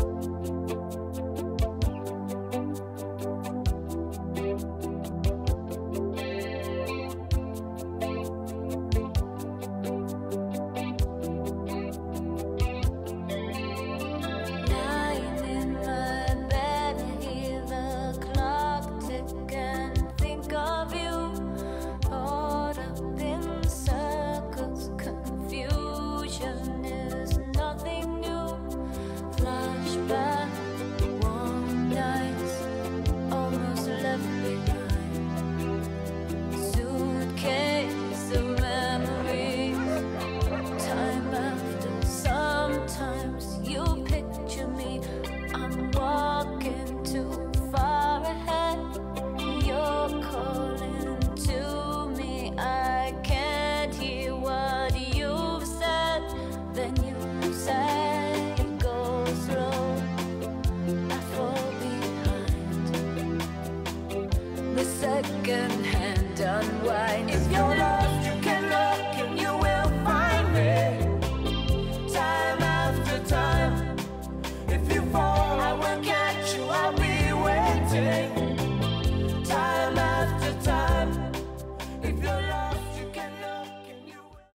you second hand unwind. If you're lost, you can look and you will find me. Time after time. If you fall, I will catch you. I'll be waiting.